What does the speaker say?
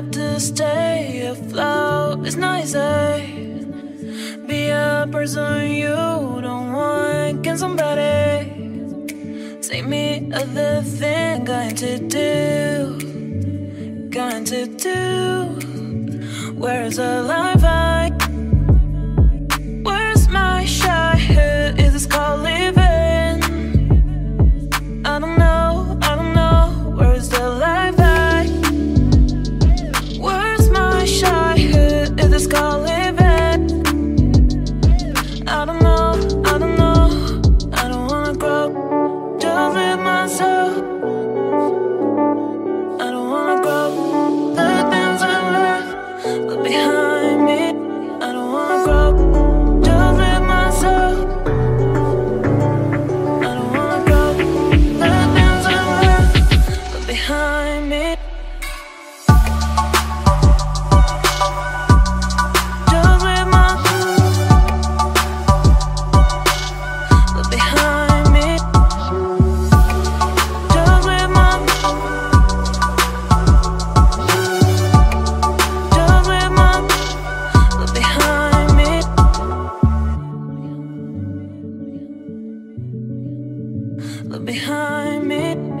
have to stay afloat. It's not easy. Eh? Be a person you don't want. Can somebody take me other thing? I'm Going to do, going to do. Where's the life I? Look behind me.